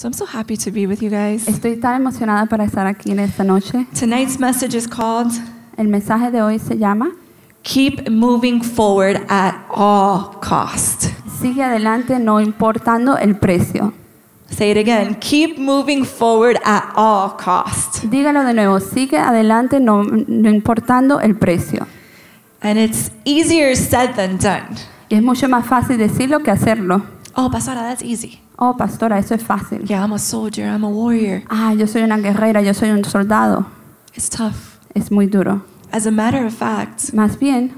So I'm so happy to be with you guys. Estoy tan emocionada para estar aquí en esta noche. Tonight's message is called El mensaje de hoy se llama Keep Moving Forward at All Cost. Sigue adelante no importando el precio. Say it again. Keep moving forward at all cost. Dígalo de nuevo, sigue adelante no, no importando el precio. And it's easier said than done. Y es mucho más fácil decirlo que hacerlo. Oh, Pastora, that's easy. Oh, pastora, eso es fácil. Yeah, I'm a soldier. I'm a warrior. Ah, yo soy una guerrera, yo soy un soldado. It's tough. Es muy duro. As a matter of fact, Más bien,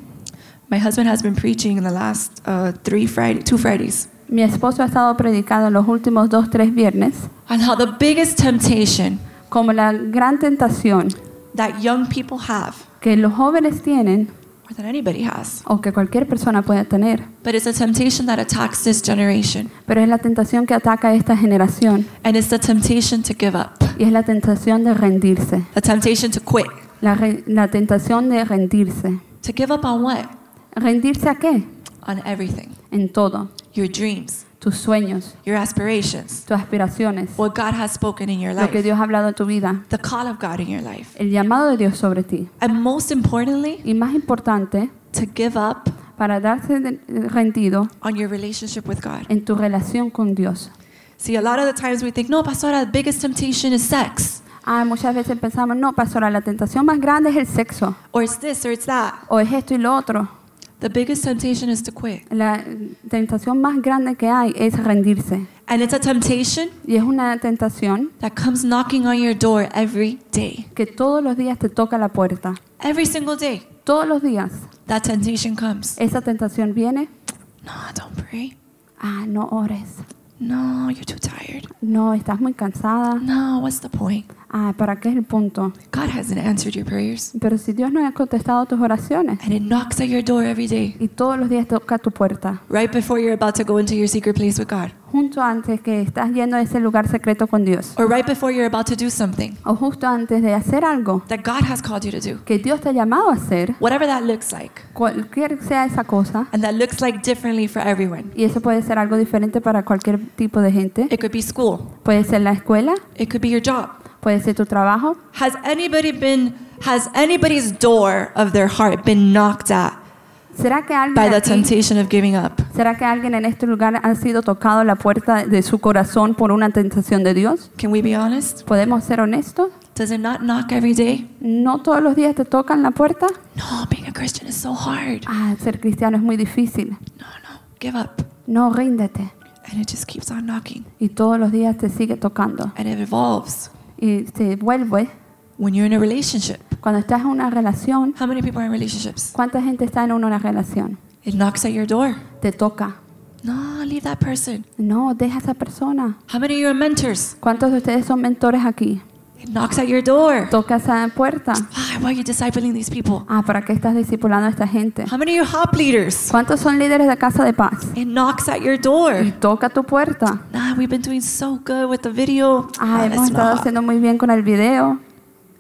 my husband has been preaching in the last uh, three Friday, two Fridays, mi esposo ha estado predicando los últimos dos, tres viernes on how the biggest temptation como la gran tentación that young people have, que los jóvenes tienen that anybody has, o que cualquier persona puede tener, but it's a temptation that attacks this generation, pero es la tentación que ataca a esta generación. And it's the temptation to give up, y es la tentación de rendirse, the temptation to quit, la, re- la tentación de rendirse. to give up on what? ¿Rendirse a qué? On everything. En todo, Your dreams, tus sueños, your aspirations, tus aspiraciones, what God has spoken in your lo que life, Dios ha hablado en tu vida, the call of God in your life, el llamado de Dios sobre ti. and most importantly, Y más importante, to give up para darse rendido on your relationship with God. en tu relación con Dios. See, a lot of the times we think, no, Pastora, the biggest temptation is sex, Ah, muchas veces pensamos, no, pastora, la tentación más grande es el sexo, or it's this, or it's that. o es esto y lo otro. The biggest temptation is to quit. La tentación más grande que hay es rendirse. And it's a temptation Y es una tentación that comes knocking on your door every day. que todos los días te toca la puerta. Every single day, Todos los días that temptation comes. esa tentación viene. No, don't pray. Ah, no ores. No, you're too tired. No, estás muy cansada. No, what's the point? Ah, ¿para qué es el punto? God hasn't answered your prayers. Pero si Dios no ha contestado tus oraciones And it knocks at your door every day, y todos los días toca tu puerta, right before you're about to go into your secret place with God, justo antes que estás yendo a ese lugar secreto con Dios, or right before you're about to do something o justo antes de hacer algo that God has called you to do, que Dios te ha llamado a hacer, whatever that looks like. cualquier sea esa cosa, And that looks like differently for everyone. y eso puede ser algo diferente para cualquier tipo de gente, It could be school, puede ser la escuela, it could be your job. Puede ser tu trabajo. Has anybody been, has anybody's door of their heart been knocked at ¿Será que alguien by the temptation of giving up? ¿Será que alguien en este lugar ha sido tocado la puerta de su corazón por una tentación de Dios? Can we be honest? ¿Podemos ser honestos? Does it not knock every day? ¿No todos los días te tocan la puerta? No, being a Christian is so hard. Ah, ser cristiano es muy difícil. No, no, give up. No, ríndete. And it just keeps on knocking. Y todos los días te sigue tocando. And it evolves. Y se vuelve. When you're in a relationship, Cuando estás en una relación, how many people are in relationships? ¿cuánta gente está en una relación? It knocks at your door. Te toca. No, leave that person. No, deja a esa persona. How many of you are mentors? ¿Cuántos de ustedes son mentores aquí? It knocks at your door. Toca esa puerta. Why, why are you discipling these people? Ah, ¿para qué estás discipulando a esta gente? How many of you are hop leaders? ¿Cuántos son líderes de casa de paz? It knocks at your Y door. toca tu puerta. Nah, we've been doing so good with the video. Ah, Ah, hemos estado haciendo muy bien con el video.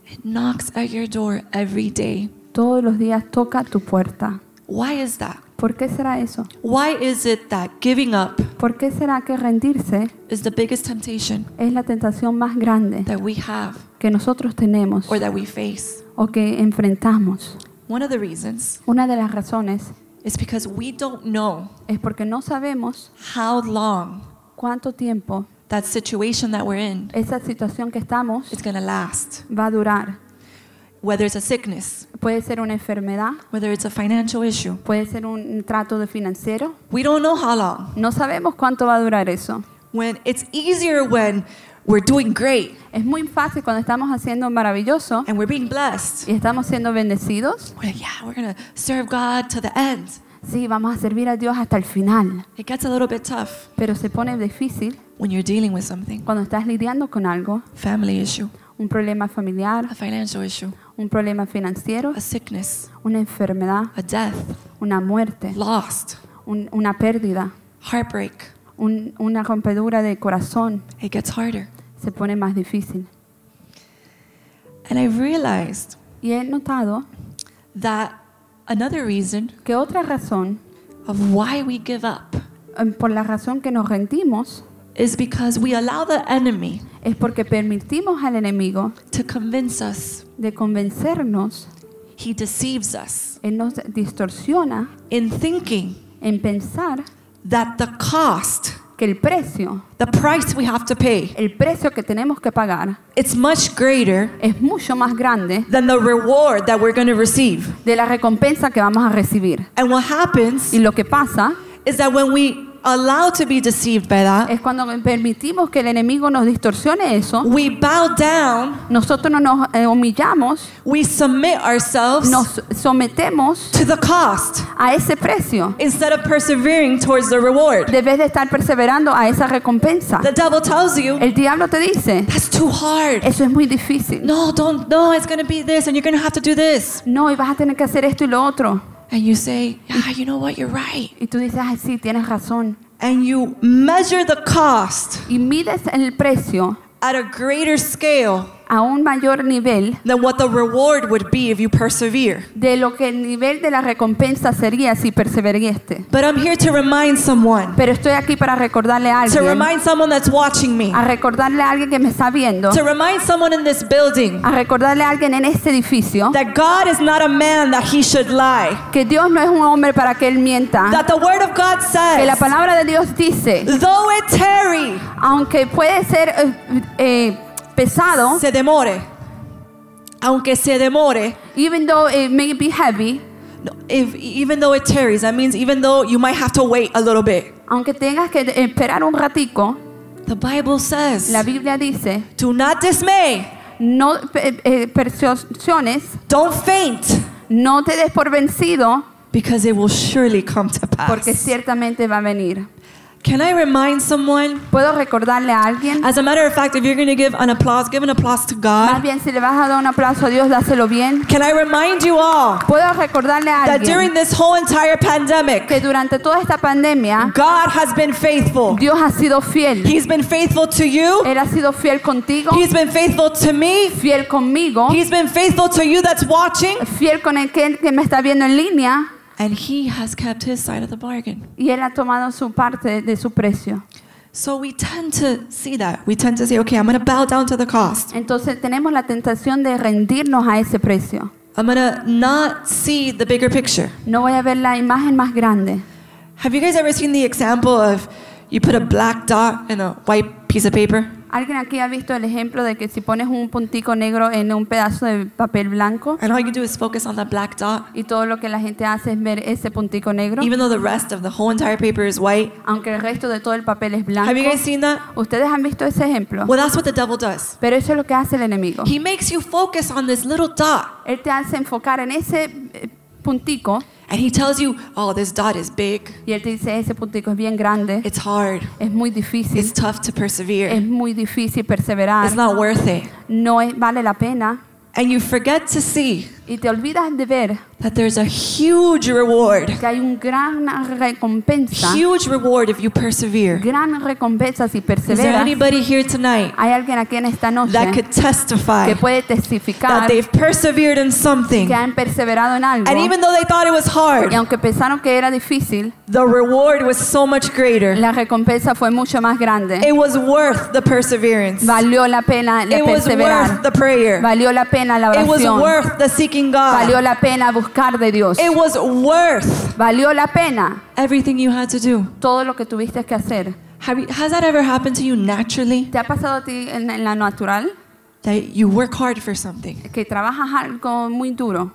It knocks at your door every day. Todos los días toca tu puerta. Why is that? ¿Por qué será eso? Why is it that giving up ¿Por qué será que rendirse is the biggest temptation es la tentación más grande that we have que nosotros tenemos or that we face? o que enfrentamos? One of the reasons Una de las razones is because we don't know es porque no sabemos how long cuánto tiempo that situation that we're in esa situación que estamos is going to last. va a durar. Whether it's a sickness, Puede ser una enfermedad, whether it's a financial issue, puede ser un trato de financiero. we don't know how long. No sabemos cuánto va a durar eso. When it's easier when we're doing great Es muy fácil cuando estamos haciendo maravilloso and we're being blessed. y estamos siendo bendecidos. We're like, yeah, we're to serve God to the end. Sí, vamos a servir a Dios hasta el final. It gets a little bit tough Pero se pone difícil when you're dealing with something cuando estás lidiando con algo, family issue, un problema familiar, a financial issue, un problema financiero, a sickness, una enfermedad, a death, una muerte, lost, un- una pérdida, heartbreak. un- una rompedura de corazón. It gets harder. Se pone más difícil. And I realized Y he notado that another reason que otra razón, of why we give up eh, por la razón que nos rendimos, is because we allow the enemy es porque permitimos al enemigo to convince us. de convencernos, He deceives us él nos distorsiona in thinking en pensar that the cost, que el precio, the price we have to pay, el precio que tenemos que pagar it's much greater es mucho más grande than the reward that we're going to receive. de la recompensa que vamos a recibir. And what happens Y lo que pasa is that when we to be deceived by that, es cuando permitimos que el enemigo nos distorsione eso, we bow down, nosotros no nos eh, humillamos, we submit ourselves nos sometemos to the cost a ese precio, instead of persevering towards the reward. de vez de estar perseverando a esa recompensa. The devil tells you, El diablo te dice, that's too hard. eso es muy difícil. No, don't, no, it's going to be this and you're going to have to do this. No, y vas a tener que hacer esto y lo otro. And you say, yeah, you know what, you're right. Y tú dices, ay, sí, tienes razón. And you measure the cost Y mides el precio at a greater scale a un mayor nivel than what the reward would be if you persevere. de lo que el nivel de la recompensa sería si perseveraste. But I'm here to remind someone, Pero estoy aquí para recordarle a to alguien, remind someone that's watching me, a recordarle a alguien que me está viendo, to remind someone in this building a recordarle a alguien en este edificio that God is not a man that he should lie. que Dios no es un hombre para que él mienta, That the word of God que la says, palabra de Dios dice, though it tarry, aunque puede ser eh, eh, pesado, se demore. Aunque se demore, even though it may be heavy, no, if, even though it tarries, that means even though you might have to wait a little bit. aunque tengas que esperar un ratico, The Bible says, la Biblia dice, do not dismay, no eh, eh, persuasiones, don't faint, no te des por vencido, because it will surely come to porque pass. ciertamente va a venir. Can I remind someone? ¿Puedo recordarle a alguien? As a matter of fact, if you're going to give an applause, give an applause to Más God. bien, si le vas a dar un aplauso a Dios, dáselo bien. Can I remind you all ¿Puedo recordarle a that during alguien this whole entire pandemic, que durante toda esta pandemia, God has been faithful. Dios ha sido fiel? He's been faithful to you. Él ha sido fiel contigo, He's been faithful to me. fiel conmigo, He's been faithful to you that's watching. fiel con aquel que me está viendo en línea And he has kept his side of the bargain. y Él ha tomado su parte de su precio. So we tend to see that. We tend to say, okay, I'm going to bow down to the cost. Entonces tenemos la tentación de rendirnos a ese precio. I'm going to not see the bigger picture. No voy a ver la imagen más grande. Have you guys ever seen the example of you put a black dot in a white piece of paper? ¿Alguien aquí ha visto el ejemplo de que si pones un puntico negro en un pedazo de papel blanco And all you do is focus on that black dot, y todo lo que la gente hace es ver ese puntico negro, even though the rest of the whole entire paper is white? aunque el resto de todo el papel es Have blanco? you guys seen that? ¿Ustedes han visto ese ejemplo? Well, that's what the devil does. Pero eso es lo que hace el enemigo. He makes you focus on this little dot, Él te hace enfocar en ese eh, puntico and he tells you, oh, this dot is big, y él te dice, ese puntico es bien grande, it's hard, es muy difícil, it's tough to persevere, es muy difícil perseverar, it's not worth it. no es- vale la pena. And you forget to see Y te olvidas de ver that there's a huge reward, que hay un gran recompensa, huge reward if you persevere. gran recompensa si Is there perseveras. anybody here tonight Hay alguien aquí en esta noche that could testify que puede that testificar they've persevered in something? que han perseverado en algo And even though they thought it was y hard, aunque pensaron que era difícil, the reward was so much greater. la recompensa fue mucho más grande. It was worth the perseverance. Valió la pena la It was worth perseverar. the prayer. Valió la pena la It was oración. worth the seeking Valió God. la pena buscar de Dios. It was worth Valió la pena everything you had to do. todo lo que tuviste que hacer. Have you, has that ever happened to you naturally? ¿Te ha pasado a ti en, en la natural That you work hard for something, que trabajas algo muy duro,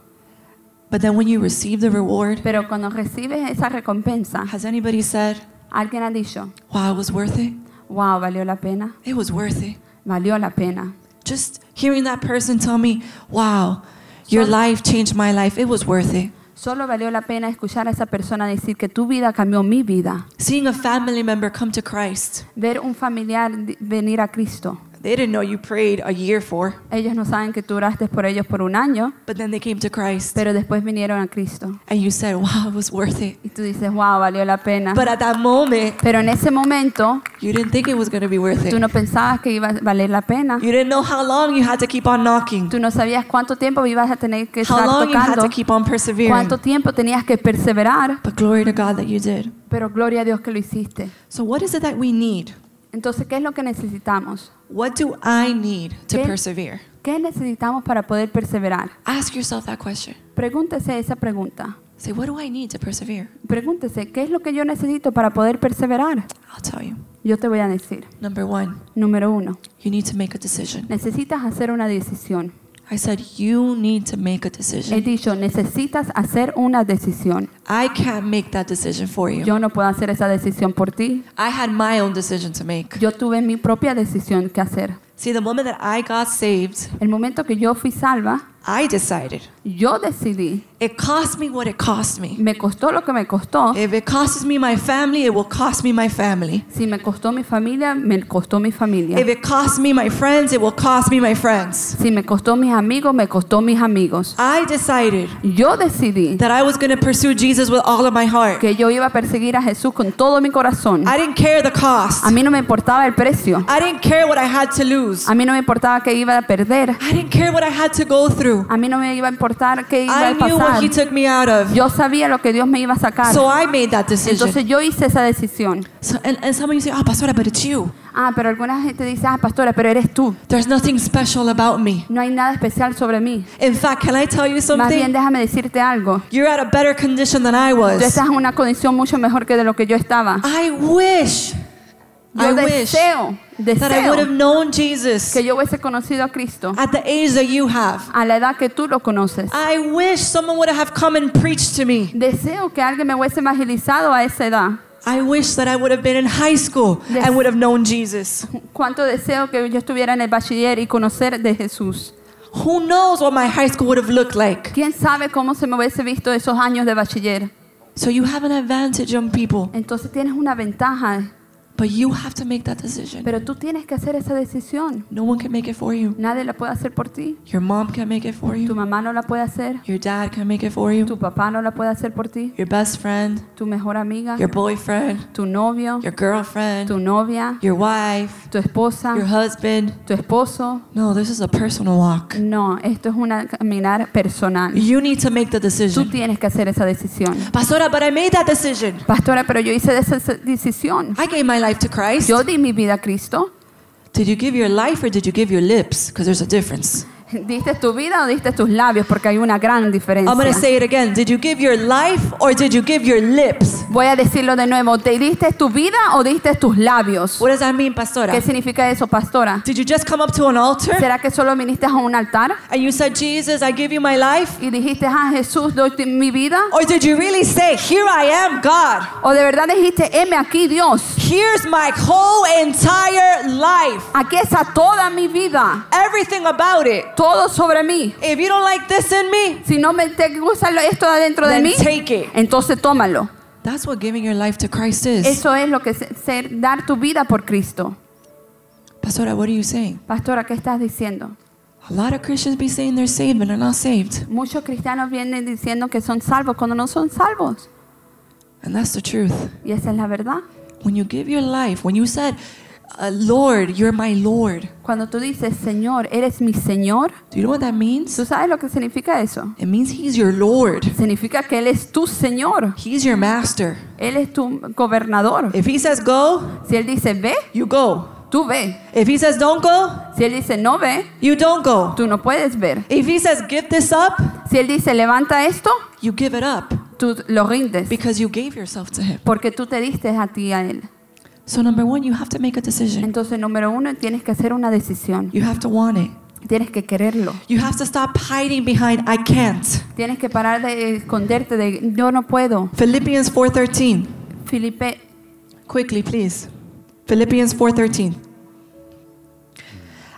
but then when you receive the reward, pero cuando recibes esa recompensa, has anybody said, alguien ha dicho, wow, it was worth it? wow, valió la pena, It was worth it. valió la pena. Just hearing that person tell me, wow, your life changed my life, it was worth it. Solo valió la pena escuchar a esa persona decir que tu vida cambió mi vida. Seeing a family member come to Christ, Ver un familiar venir a Cristo. They didn't know you prayed a year for, Ellos no saben que tú oraste por ellos por un año, but then they came to Christ, pero después vinieron a Cristo. and you said, wow, it was worth it. Y tú dices, wow, valió la pena. But at that moment, Pero en ese momento, you didn't think it was going to be worth tú it. no pensabas que iba a valer la pena. You didn't know how long you had to keep on knocking, Tú no sabías cuánto tiempo ibas a tener que how estar long you had tocando, to keep on persevering. cuánto tiempo tenías que perseverar, But glory to God that you did. pero gloria a Dios que lo hiciste. So, what is it that we need Entonces, ¿qué es lo que necesitamos? What do I need to ¿Qué? persevere? ¿Qué necesitamos para poder perseverar? Ask yourself that question. Pregúntese esa pregunta. Say, what do I need to persevere? Pregúntese, ¿qué es lo que yo necesito para poder perseverar? I'll tell you. Yo te voy a decir. Number one, Número uno, you need to make a decision. necesitas hacer una decisión. I said, you need to make a He decision. dicho, necesitas hacer una decisión. I can't make that decision for you. Yo no puedo hacer esa decisión por ti. I had my own decision to make. Yo tuve mi propia decisión que hacer. See, the moment that I got saved, El momento que yo fui salva, I decided. yo decidí. It cost me what it cost me. Me costó lo que me costó. If it costs me my family, it will cost me my family. Si me costó mi familia, me costó mi familia. If it costs me my friends, it will cost me my friends. Si me costó mis amigos, me costó mis amigos. I decided Yo decidí that I was going to pursue Jesus with all of my heart. que yo iba a perseguir a Jesús con todo mi corazón. I didn't care the cost. A mí no me importaba el precio. I didn't care what I had to lose. A mí no me importaba que iba a perder. I didn't care what I had to go through. A mí no me iba a importar qué iba I a knew what pasar. He took me out of. Yo sabía lo que Dios me iba a sacar. So I made that decision. Entonces yo hice esa decisión. So, and, and some of you say, oh, Pastora, but it's you. Ah, pero alguna gente dice, ah, pastora, pero eres tú. There's nothing special about me. No hay nada especial sobre mí. In fact, can I tell you Más bien something? déjame decirte algo. You're at a better condition than I Tú was. estás en una condición mucho mejor que de lo que yo estaba. I wish, Yo I wish deseo, that I would have deseo known Jesus que yo hubiese conocido a Cristo at the age that you have. a la edad que tú lo conoces. I wish someone would have come and preached to me. Deseo que alguien me hubiese evangelizado a esa edad. I wish that I would have been in high school Yes. and would have known Jesus. Cuánto deseo que yo estuviera en el bachiller y conocer de Jesús. Who knows what my high school would have looked like? ¿Quién sabe cómo se me hubiese visto esos años de bachiller? So you have an advantage, young people, Entonces tienes una ventaja, but you have to make that decision. pero tú tienes que hacer esa decisión. No one can make it for you. Nadie la puede hacer por ti. Your mom can't make it for Tu you. mamá no la puede hacer. Your dad can't make it for you. Tu papá no la puede hacer por ti. Your best friend, Tu mejor amiga. your boyfriend, Tu novio. your girlfriend, Tu novia. your wife, Tu esposa. your husband. Tu esposo. No, this is a personal walk. No, esto es una caminar personal. You need to make the Tú decision. tienes que hacer esa decisión. Pastora, but I made that decision. Pastora, pero yo hice esa decisión. I gave my life to Christ. Yo di mi vida a Cristo. Did you give your life or did you give your lips? Because there's a difference. ¿Diste tu vida o diste tus labios? Porque hay una gran diferencia. I'm going to say it again. Did you give your life or did you give your lips? Voy a decirlo de nuevo. ¿Te diste tu vida o diste tus labios? What does that mean, Pastora? ¿Qué significa eso, pastora? Did you just come up to an altar ¿Será que solo viniste a un altar and you said, Jesus, I give you my life? y dijiste, ah, Jesús, doy ti- mi vida? Or did you really say, Here I am, God? ¿O de verdad dijiste, heme aquí, Dios? Here's my whole entire life. Aquí está toda mi vida, Everything about it. todo sobre mí. If you don't like this in me, Si no me te gusta lo- esto adentro de then mí, take it. entonces tómalo. That's what giving your life to Christ is. Eso es lo que es ser, dar tu vida por Cristo. Pastora, what are you saying? Pastora, ¿qué estás diciendo? A lot of Christians be saying they're saved, but they're not saved. Muchos cristianos vienen diciendo que son salvos cuando no son salvos. And that's the truth. Y esa es la verdad. When you give your life, when you said, uh, Lord, you're my Lord, Cuando tú dices, Señor, eres mi Señor, do you know what that means? ¿tú sabes lo que significa eso? It means He's your Lord. Significa que Él es tu Señor. He's your master. Él es tu gobernador. If He says go, Si Él dice, ve, you go. tú ve. If He says don't go, Si Él dice, no ve, you don't go. tú no puedes ver. If He says give this up, Si Él dice, levanta esto, you give it up tú lo rindes. because you gave yourself to Him. Porque tú te diste a ti a Él. So, number one, you have to make a decision. Entonces, número uno, tienes que hacer una decisión. You have to want it. Tienes que quererlo. You have to stop hiding behind I can't. Tienes que parar de esconderte de yo no puedo. Philippians 4:13. Filipe, Quickly, please. Philippians 4:13.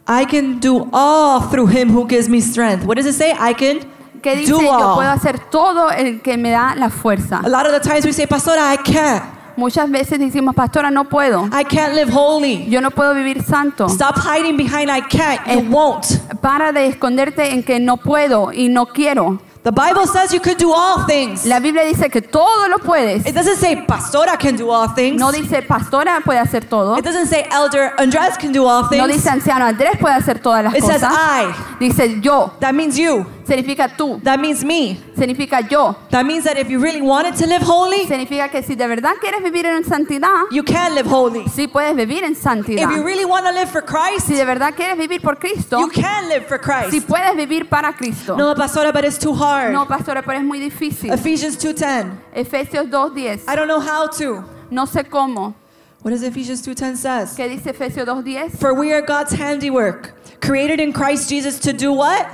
I can do all through him who gives me strength. What does it say? I can ¿qué dice? do Yo all. puedo hacer todo el que me da la fuerza. A lot of the times we say, Pastora, I can't. Muchas veces decimos, pastora, no puedo. I can't live holy. Yo no puedo vivir santo. Stop hiding behind I can't. You won't. Para de esconderte en que no puedo y no quiero. The Bible says you can do all things. La Biblia dice que todo lo puedes. It doesn't say pastora can do all things. No dice pastora puede hacer todo. It doesn't say elder Andres can do all things. No dice anciano Andrés puede hacer todas las It says cosas. I. Dice yo. That means you. Significa tú. That means me. Significa yo. That means that if you really wanted to live holy, Significa que si de verdad quieres vivir en santidad, you can live holy. sí puedes vivir en santidad. If you really want to live for Christ, Si de verdad quieres vivir por Cristo, you can live for Christ. si puedes vivir para Cristo. No, pastora, but it's too hard. No, pastora, pero es muy difícil. Ephesians 2:10. Efesios 2.10. I don't know how to. No sé cómo. What does Ephesians 2:10 says? ¿Qué dice Efesios 2.10? For we are God's handiwork, created in Christ Jesus to do what?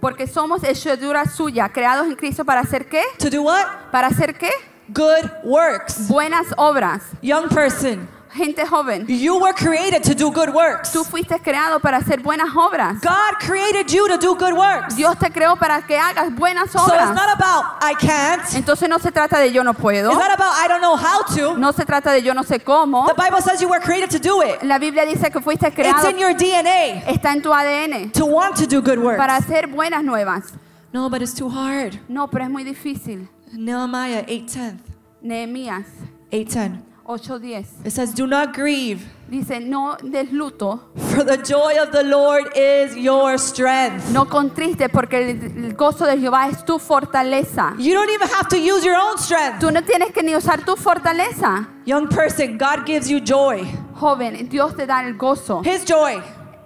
Porque somos hechura suya, creados en Cristo para hacer qué? To do what? ¿Para hacer qué? Good works. Buenas obras. Young person, Gente joven, you were created to do good works. tú fuiste creado para hacer buenas obras. God created you to do good works. Dios te creó para que hagas buenas So it's obras. not about I can't. Entonces no se trata de yo no puedo. It's not about I don't know how to. No se trata de yo no sé cómo. The Bible says you were created to do it. La Biblia dice que fuiste It's creado, in your DNA está en tu ADN to want to do good works. para hacer buenas nuevas. No, but it's too hard. No, pero es muy difícil. Nehemiah 8:10. Nehemías 8:10. 8:10 It says, "Do not grieve, dice, no des luto, for the joy of the Lord is your strength." no contriste porque el, gozo de Jehová es tu fortaleza. You don't even have to use your own strength. Tú no tienes que ni usar tu fortaleza. Young person, God gives you joy. Joven, Dios te da el gozo, His joy,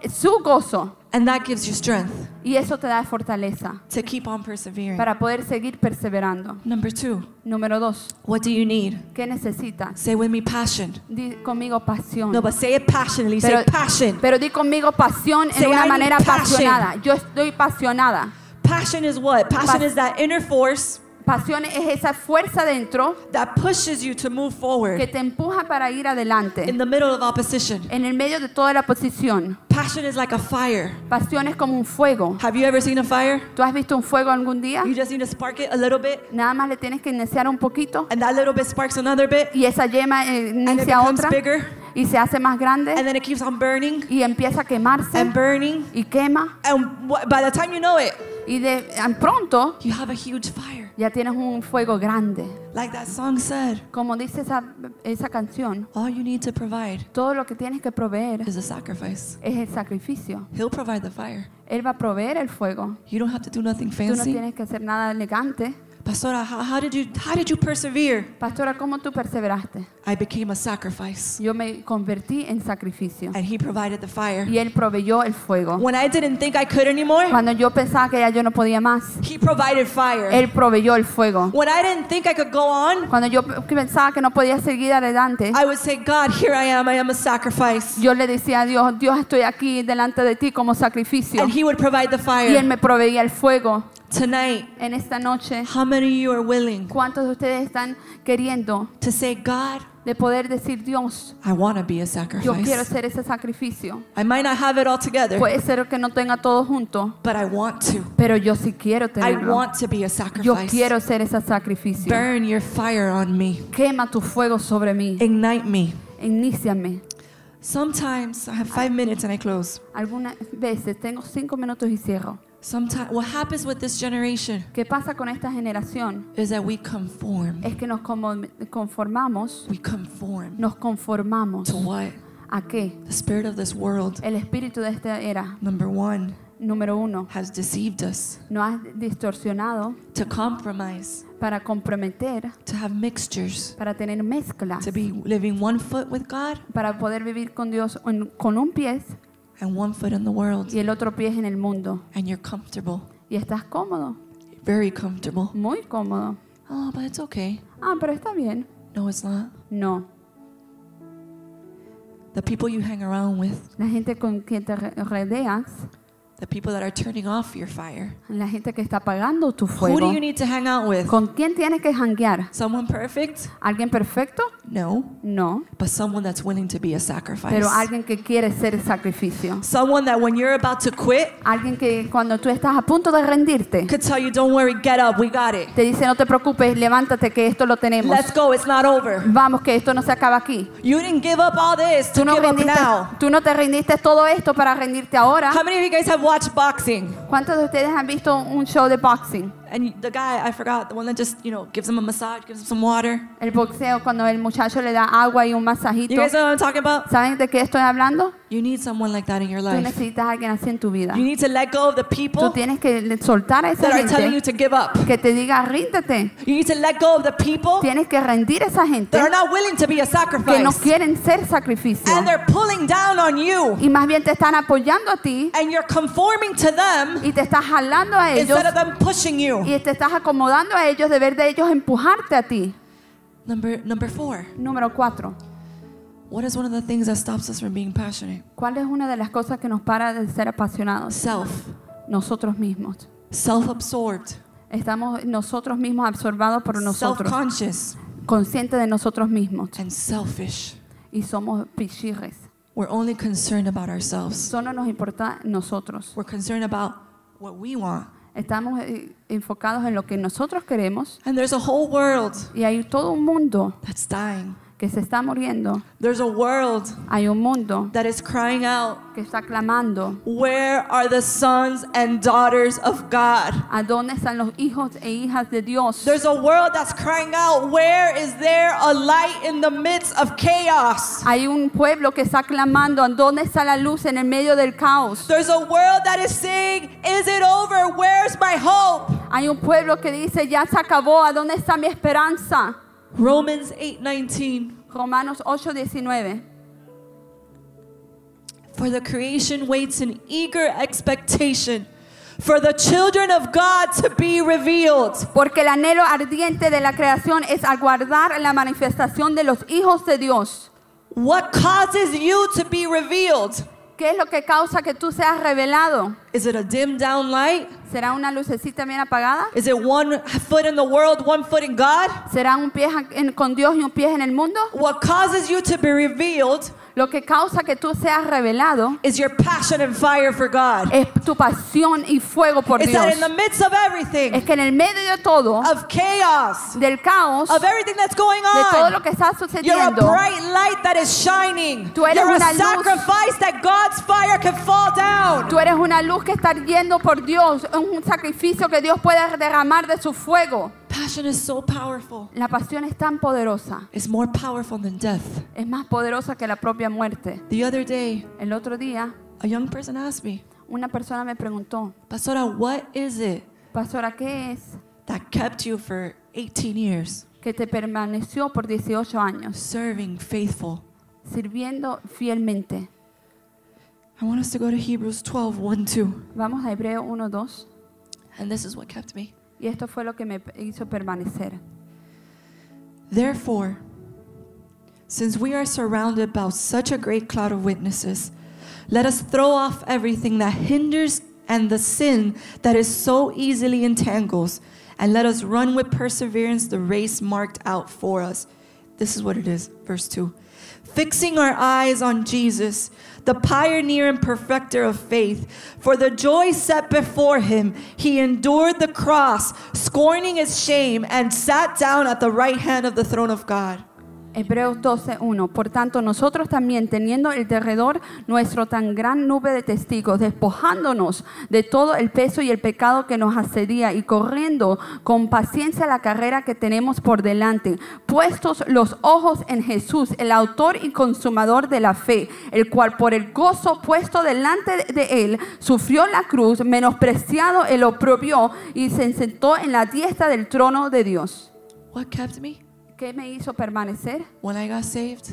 su gozo, and that gives you strength y eso te da fortaleza to keep on persevering. para poder seguir perseverando. Number 2, Número dos, what do you need? ¿qué necesitas? Say with me passion. Di conmigo pasión. No, but say it passionately. Pero, say passion. pero di conmigo pasión Say, en una "I manera passion." apasionada. Yo estoy apasionada. Passion is what? Passion Pas- is that inner force Pasión es esa fuerza dentro that pushes you to move forward que te empuja para ir adelante in the middle of opposition. en el medio de toda la posición. Passion is like a fire. Pasión es como un fuego. Have you ever seen a fire? ¿Tú has visto un fuego algún día? You just need to spark it a little bit, Nada más le tienes que iniciar un poquito and that little bit sparks another bit, y esa llama eh, and it inicia becomes otra bigger, y se hace más grande and then it keeps on burning y empieza a quemarse and burning. y quema And by the time you know it, y de pronto you have a huge fire. ya tienes un fuego grande. Like that song said, Como dice esa, esa canción, all you need to provide todo lo que tienes que proveer is a sacrifice. es el sacrificio. He'll provide the fire. Él va a proveer el fuego. You don't have to do nothing Tú no fancy. tienes que hacer nada elegante. Pastora, how, how did you how did you persevere? Pastora, ¿cómo tú perseveraste? I became a sacrifice, Yo me convertí en sacrificio and He provided the fire. y Él proveyó el fuego. When I didn't think I could anymore, Cuando yo pensaba que ya yo no podía más, He provided fire. Él proveyó el fuego. When I didn't think I could go on, Cuando yo pensaba que no podía seguir adelante, I would say, God, here I am. I am a sacrifice. yo le decía a Dios, Dios estoy aquí delante de ti como sacrificio. And He would provide the Y Él fire. me proveía el fuego. Tonight, En esta noche, how many of you are willing ¿cuántos de ustedes están queriendo to say, God, de poder decir, Dios, I want to be a yo quiero sacrifice? ser ese sacrificio? I might not have it all together, Puede ser que no tenga todo junto, but I want to. pero yo sí quiero I tenerlo. want to be a Yo sacrifice. quiero ser ese sacrificio. Burn your fire on me. Quema tu fuego sobre mí. Ignite me. Iníciame. Sometimes I have five minutes and I close. Algunas veces tengo cinco minutos y cierro. Sometimes what happens with this generation ¿Qué pasa con esta generación? is that we conform. Es que nos como- conformamos, We conform nos conformamos. to what? ¿A qué? The spirit of this world, El espíritu de esta era, number one, número uno, has deceived us nos ha distorsionado to compromise, para comprometer, to have mixtures, para tener mezclas, to be living one foot with God para poder vivir con Dios en- con un pie and one foot in the world. y el otro pie en el mundo. And you're comfortable, Y estás cómodo, very comfortable. muy cómodo. Oh, but it's okay. Ah, pero está bien. No, it's not. No. The people you hang around with, La gente con quien te re- rodeas, the people that are turning off your fire. la gente que está apagando tu Who do fuego. you need to hang out with? ¿Con quién tienes que janguear? Someone perfect? ¿Alguien perfecto? No, No. but someone that's willing to be a sacrifice. Pero alguien que quiere ser sacrificio. Someone that when you're about to quit Alguien que cuando tú estás a punto de rendirte, could tell you, don't worry, get up, we got it. te dice no te preocupes, levántate que esto lo tenemos. Let's go, it's not over. Vamos que esto no se acaba aquí. You didn't give up all this to Tú no, give up rendiste, now. tú no te rendiste todo esto para rendirte ahora. How many of you guys have watched? ¿Cuántos de ustedes han visto un show de boxing? And the guy, I forgot, the one that just, you know, gives him a massage, gives him some water. El boxeo, cuando el muchacho le da agua y un masajito. You guys know what I'm talking about? ¿Saben de qué estoy hablando? You need someone like that in your Tú life. necesitas a alguien así en tu vida. You need to let go of the Tú people tienes que soltar a esa that are telling you gente to give up. que te diga ríndete. You need to let go of the people Tienes que rendir a esa gente that are not willing to be a que no sacrifice. quieren ser sacrificio. And they're pulling down on you. Y más bien te están apoyando a ti And you're conforming to them y te estás jalando a ellos instead of them pushing you. Y te estás acomodando a ellos de ver de ellos empujarte a ti. Number number four. Número cuatro. What is one of the things that stops us from being passionate? ¿Cuál es una de las cosas que nos para de ser apasionados? Self. Nosotros mismos. Self-absorbed. Estamos nosotros mismos absorbados por nosotros, Self-conscious. conscientes de nosotros mismos And selfish. y somos pichirres. We're only concerned about ourselves. Solo nos importa nosotros. We're concerned about what we want. Estamos eh, enfocados en lo que nosotros queremos And there's a whole world y hay todo un mundo that's dying. Que se está muriendo. There's a world Hay un mundo that is crying out, que está clamando. Where are the sons and daughters of God? ¿A dónde están los hijos e hijas de Dios? There's a world that's crying out, Where is there a light in the midst of chaos? Hay un pueblo que está clamando. ¿A dónde está la luz en el medio del caos? There's a world that is saying, Is it over? Where's my hope? Hay un pueblo que dice, ya se acabó. ¿A dónde está mi esperanza? Romans 8:19. Romanos 8:19. For the creation waits in eager expectation for the children of God to be revealed. Porque el anhelo ardiente de la creación es aguardar la manifestación de los hijos de Dios. What causes you to be revealed? ¿Qué es lo que causa que tú seas revelado? Is it a dim down light? ¿Será una lucecita bien apagada? Is it one foot in the world, one foot in God? ¿Será un pie en- con Dios y un pie en el mundo? What causes you to be revealed Lo que causa que tú seas revelado is your passion and fire for God. es tu pasión y fuego por It's Dios. that in the midst of Es everything, que en el medio de todo, of chaos, del caos, of everything that's going de todo lo on, que está you're a sucediendo, bright light that is shining. Tú eres You're a una luz. sacrifice that God's fire can fall down. tú eres una luz que está yendo por Dios, es un sacrificio que Dios puede derramar de su fuego. Passion is so powerful. La pasión es tan poderosa, It's more powerful than death. es más poderosa que la propia muerte. The other day, El otro día, a young person asked me, una persona me preguntó, Pastora, what is it Pastora, ¿qué es that kept you for 18 years que te permaneció por 18 años serving faithful? sirviendo fielmente? I want us to go to Hebrews 12, 1, 2. Vamos a Hebreo 1.2 And this is what kept me. Y esto fue lo que me hizo permanecer. Therefore, since we are surrounded by such a great cloud of witnesses, let us throw off everything that hinders and the sin that is so easily entangles, and let us run with perseverance the race marked out for us. This is what it is, verse 2. Fixing our eyes on Jesus, the pioneer and perfecter of faith, for the joy set before him, he endured the cross, scorning its shame, and sat down at the right hand of the throne of God. Hebreos 12.1. Por tanto, nosotros también, teniendo el derredor nuestro tan gran nube de testigos, despojándonos de todo el peso y el pecado que nos asedía y corriendo con paciencia la carrera que tenemos por delante, puestos los ojos en Jesús, el autor y consumador de la fe, el cual por el gozo puesto delante de él sufrió la cruz, menospreciado el oprobio y se sentó en la diestra del trono de Dios. What kept me ¿Qué me hizo permanecer? when I got saved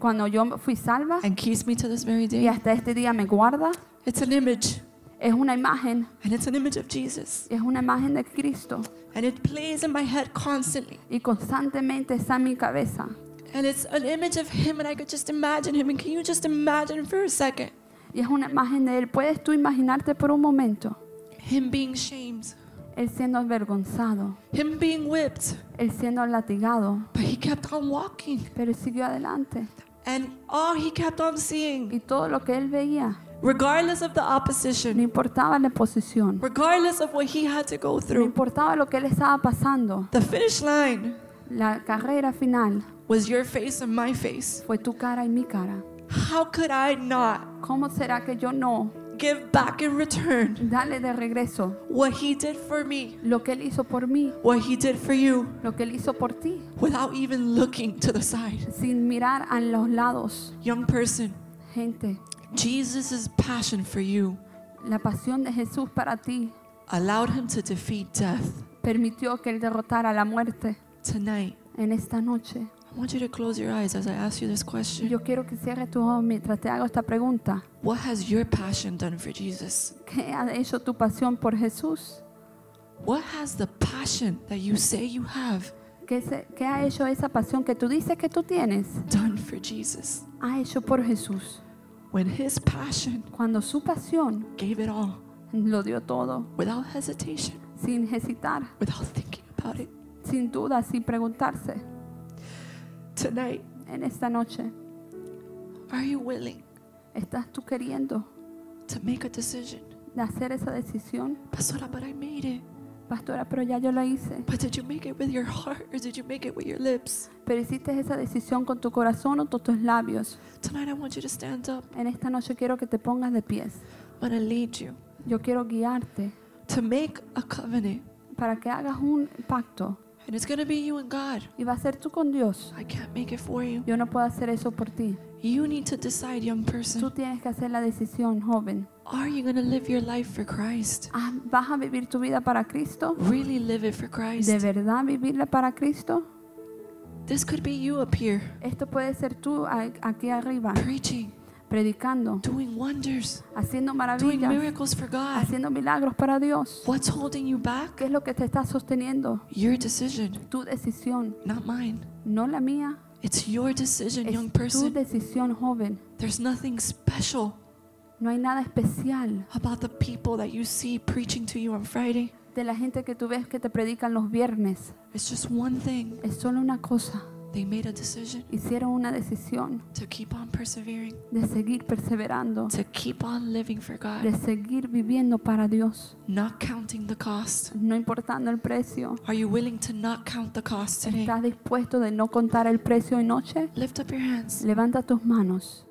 cuando yo fui salva and keeps me to this very y day? hasta este día me guarda, It's an image, es una imagen, and it's an image of Jesus. es una imagen de Cristo And it plays in my head constantly. y constantemente está en mi cabeza. And it's an image of him, and I could just imagine him. And can you just imagine for a second Y es una imagen de Él. ¿Puedes tú imaginarte por un momento? him being shamed, Él siendo avergonzado, him being whipped, Él siendo latigado, but he kept on walking. pero siguió adelante. And all he kept on seeing, Y todo lo que Él veía, regardless of the no opposition, importaba la posición, regardless of what he had to go no through, importaba lo que Él estaba pasando. the finish line La carrera final was your face and my face. fue tu cara y mi cara. How could I not ¿Cómo será que yo no give back in return Dale de regreso what He did for me, lo que Él hizo por mí, what He did for you, lo que Él hizo por ti, without even looking to the side. sin mirar a los lados. Young person, Gente, Jesus' passion for you la pasión de Jesús para ti allowed Him to defeat death. permitió que Él derrotara la muerte Tonight, en esta noche. I want you to close your eyes as I ask you this question. Yo quiero que cierres tus ojos mientras te hago esta pregunta. What has your passion done for Jesus? ¿Qué ha hecho tu pasión por Jesús? What has the passion that you say you have ¿Qué, se- qué ha hecho esa pasión que tú dices que tú tienes? done for Jesus? Ha hecho por Jesús. When His passion Cuando su pasión gave it all lo dio todo, without hesitation, sin hesitar, without thinking about it. sin duda, sin preguntarse. Tonight, En esta noche, are you willing ¿estás tú queriendo to make a decision? de hacer esa decisión? Pastora, but I made it. Pastora, pero ya yo la hice. But did you make it with your heart or did you make it with your lips? Pero hiciste esa decisión con tu corazón o con tus labios. Tonight, I want you to stand up. En esta noche quiero que te pongas de pies. Going to lead you Yo quiero guiarte to make a covenant. para que hagas un pacto. And it's to be you and God. Y va a ser tú con Dios. I can't make it for you. Yo no puedo hacer eso por ti. You need to decide, young Tú person. tienes que hacer la decisión, joven. Are you to live your life for Christ? Ah, ¿Vas a vivir tu vida para Cristo? Really live it for ¿De Christ? verdad vivirla para Cristo? This could be you up here Esto puede ser tú aquí arriba, preaching, predicando, doing wonders, haciendo doing maravillas, miracles for God. haciendo milagros para Dios. What's holding you back? ¿Qué es lo que te está sosteniendo? Your decision, Tu decisión, not mine. no la mía. It's your decision, young Es tu person. decisión, joven. There's nothing special No hay nada especial about the people that you see preaching to you on Friday. de la gente que tú ves que te predican los viernes. It's just one thing. Es solo una cosa. They made a decision Hicieron una decisión to keep on persevering, de seguir perseverando, to keep on living for de God, seguir viviendo para Dios, not counting the cost. no importando el precio. Are you willing to not count the cost today? ¿Estás dispuesto de no contar el precio hoy noche? Lift up your hands. Levanta tus manos.